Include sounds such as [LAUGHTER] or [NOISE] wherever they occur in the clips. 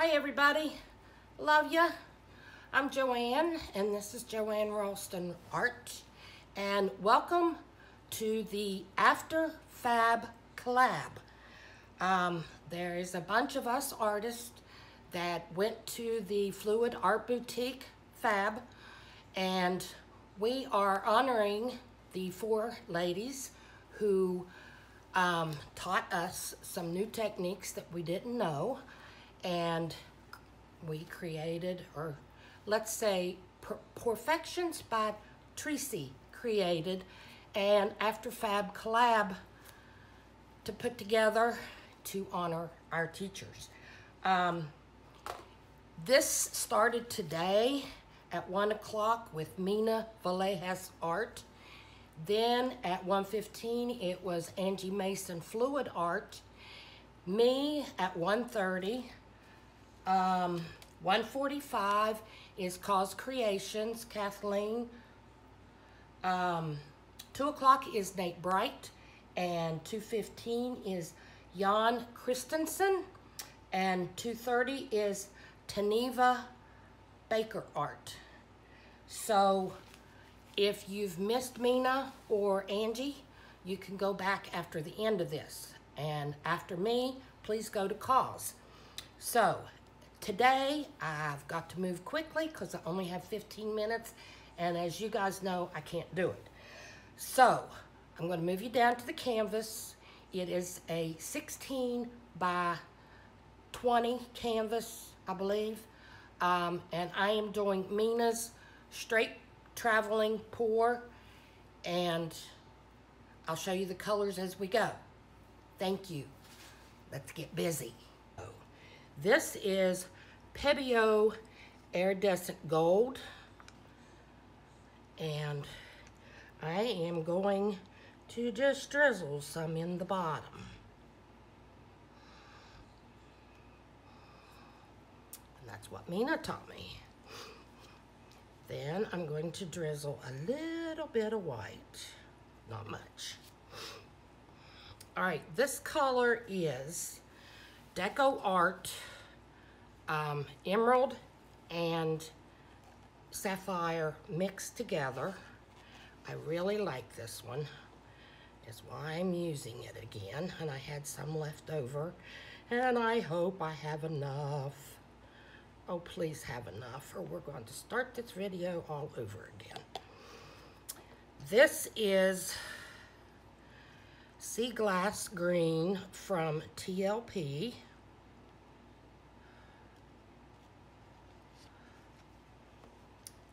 Hi everybody, love ya. I'm Joanne and this is Joanne Ralstin Art and welcome to the After Fab Collab. Um, there is a bunch of us artists that went to the Fluid Art Boutique Fab and we are honoring the four ladies who um, taught us some new techniques that we didn't know and we created, or let's say per Perfections by Tracy created and After Fab Collab to put together to honor our teachers. Um, this started today at 1 o'clock with Mina Villegas Art. Then at 1.15, it was Angie Mason Fluid Art. Me at 1.30. Um, 1.45 is COZ Creations, Kathleen. Um, 2 o'clock is Nate Bright. And 2.15 is Jan Christensen. And 2.30 is Taneva Baker Art. So if you've missed Mina or Angie, you can go back after the end of this. And after me, please go to COZ. So today I've got to move quickly because I only have 15 minutes. And as you guys know, I can't do it. So I'm going to move you down to the canvas. It is a 16 by 20 canvas, I believe. Um, and I am doing Mina's straight traveling pour and I'll show you the colors as we go. Thank you. Let's get busy. This is Pebeo Iridescent Gold and I am going to just drizzle some in the bottom. That's what Mina taught me. Then I'm going to drizzle a little bit of white, not much. All right, this color is Deco Art um, Emerald and Sapphire mixed together. I really like this one. That's why I'm using it again. And I had some left over. And I hope I have enough. Oh, please have enough or we're going to start this video all over again. This is Sea Glass Green from TLP.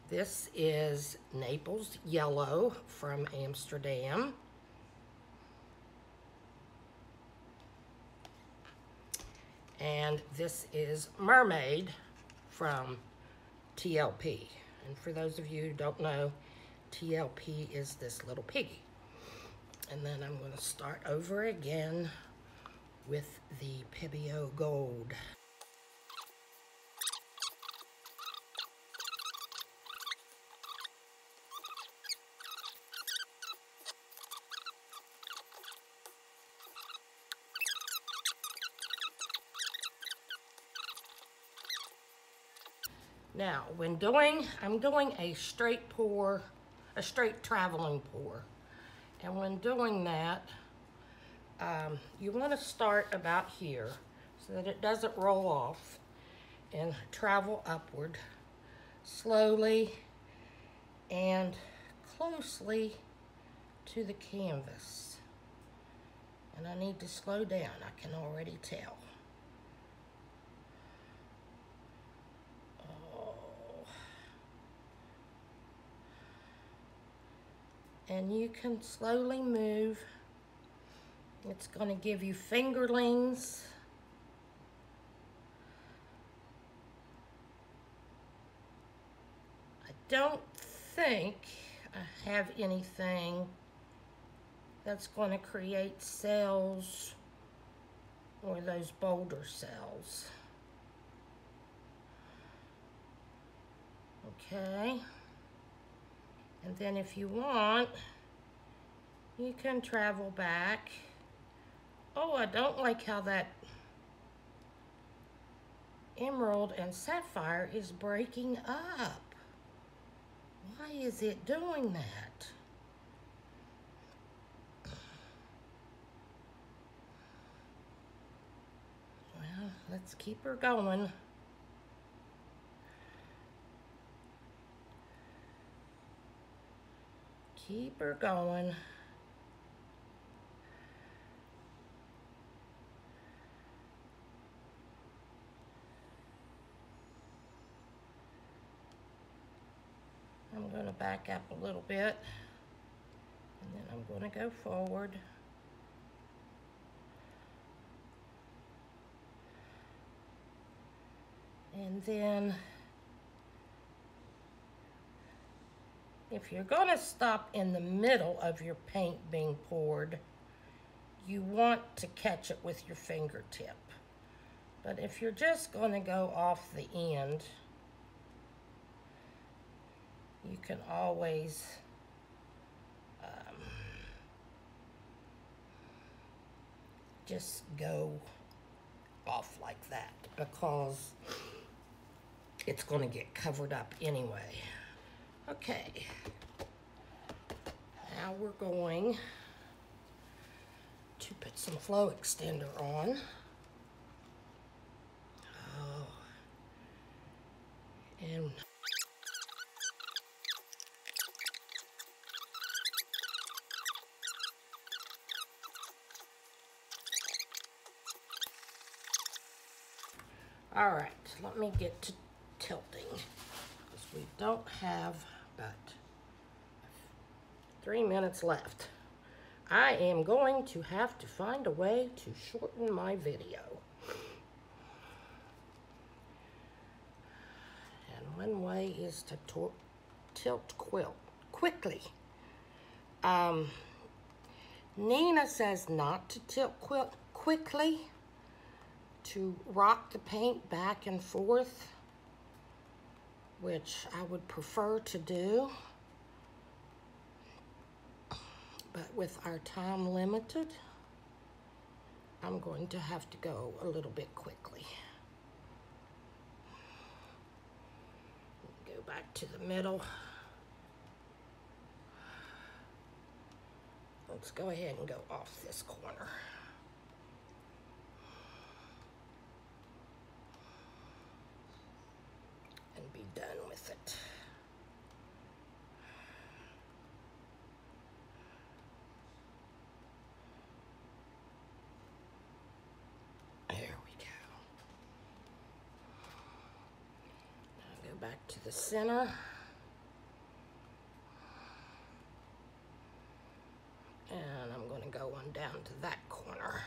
This is Naples Yellow from Amsterdam. And this is Mermaid from TLP. And for those of you who don't know, TLP is this little piggy. And then I'm going to start over again with the Pebeo Gold. Now, when doing, I'm doing a straight pour, a straight traveling pour. And when doing that, um, you want to start about here so that it doesn't roll off and travel upward slowly and closely to the canvas. And I need to slow down, I can already tell. And you can slowly move. It's going to give you fingerlings. I don't think I have anything that's going to create cells or those boulder cells. Okay. And then if you want, you can travel back. Oh, I don't like how that emerald and sapphire is breaking up. Why is it doing that? Well, let's keep her going. Keep her going. I'm going to back up a little bit and then I'm going to go forward. And then if you're going to stop in the middle of your paint being poured, you want to catch it with your fingertip. But if you're just going to go off the end, you can always um, just go off like that because it's going to get covered up anyway. Okay, now we're going to put some flow extender on. Oh. And All right, let me get to tilting because we don't have three minutes left. I am going to have to find a way to shorten my video. And one way is to tilt quilt quickly. Um, Nina says not to tilt quilt quickly to rock the paint back and forth, which I would prefer to do. But with our time limited, I'm going to have to go a little bit quickly. Go back to the middle. Let's go ahead and go off this corner. And be done with it. There we go. Go back to the center. And I'm going to go on down to that corner.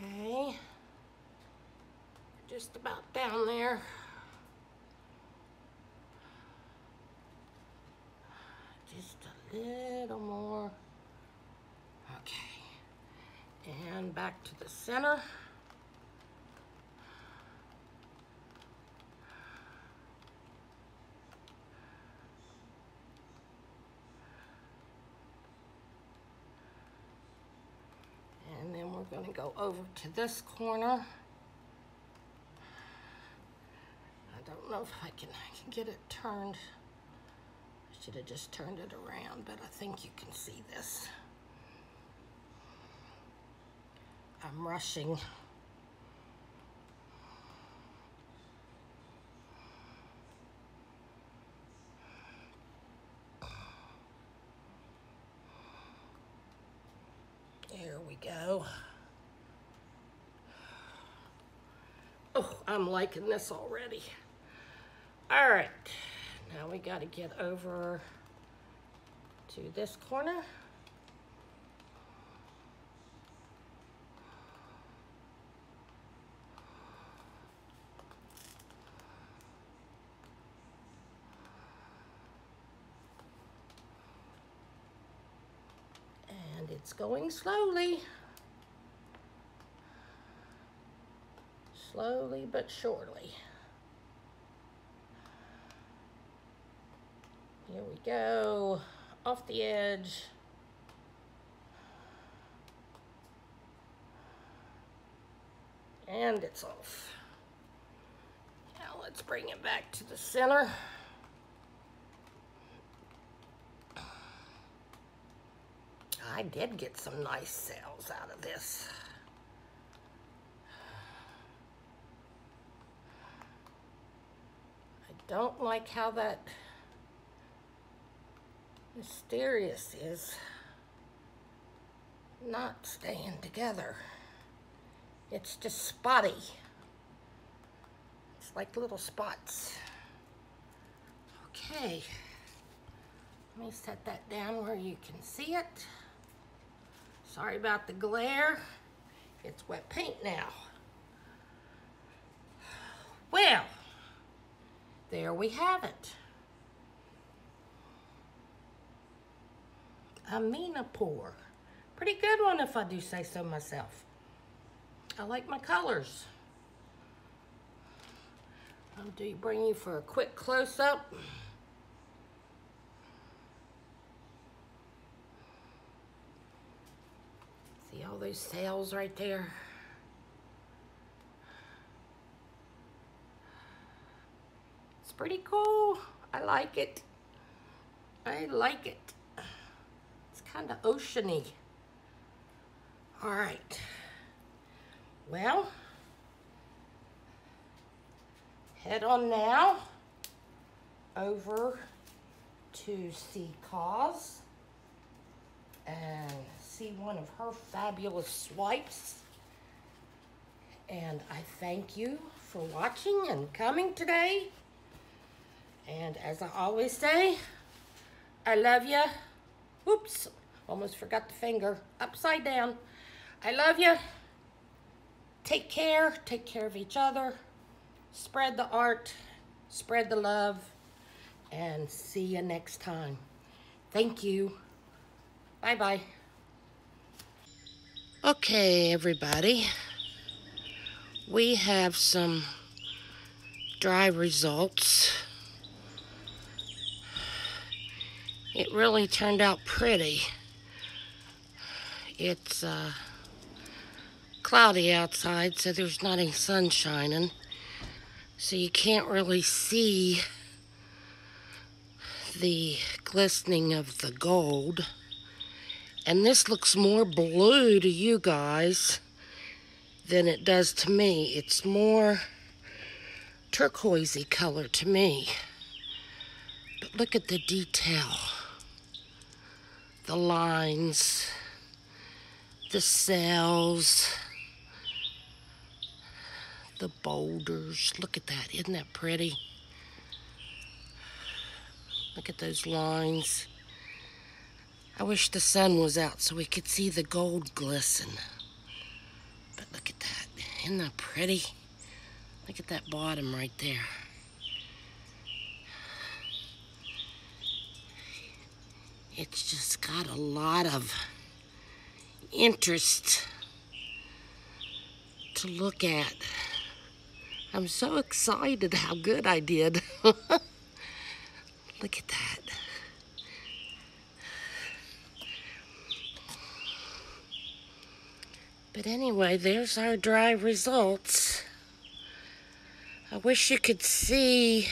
Okay. Just about down there. Just a little more. Okay. And back to the center. And then we're going to go over to this corner. I don't know if I can, I can get it turned. Should have just turned it around, but I think you can see this. I'm rushing. There we go. Oh, I'm liking this already. All right, now we got to get over to this corner. And it's going slowly. slowly but surely. Go, off the edge. And it's off. Now let's bring it back to the center. I did get some nice cells out of this. I don't like how that mysterious is not staying together. It's just spotty. It's like little spots. Okay. Let me set that down where you can see it. Sorry about the glare. It's wet paint now. Well, there we have it. A Mina pour. Pretty good one if I do say so myself. I like my colors. I'll do bring you for a quick close-up. See all those cells right there? It's pretty cool. I like it. I like it. Kind of oceany. All right. Well, head on now over to see COZ and see one of her fabulous swipes. And I thank you for watching and coming today. And as I always say, I love you. Oops, almost forgot the finger. Upside down. I love you. Take care. Take care of each other. Spread the art. Spread the love. And see you next time. Thank you. Bye-bye. Okay, everybody. We have some dry results. It really turned out pretty. It's uh, cloudy outside, so there's not any sun shining. So you can't really see the glistening of the gold. And this looks more blue to you guys than it does to me. It's more turquoisey color to me. But look at the detail. The lines, the cells, the boulders. Look at that. Isn't that pretty? Look at those lines. I wish the sun was out so we could see the gold glisten. But look at that. Isn't that pretty? Look at that bottom right there. It's just got a lot of interest to look at. I'm so excited how good I did. [LAUGHS] look at that. But anyway, there's our dry results. I wish you could see.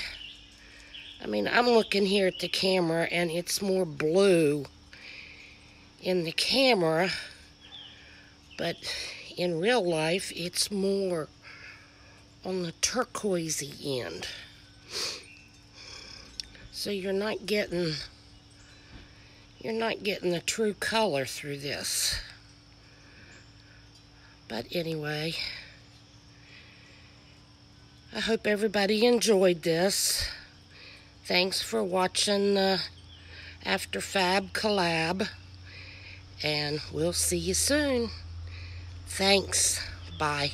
I mean, I'm looking here at the camera and it's more blue in the camera, but in real life, it's more on the turquoisey end. So you're not getting, you're not getting the true color through this. But anyway, I hope everybody enjoyed this. Thanks for watching the After Fab collab. And we'll see you soon. Thanks. Bye.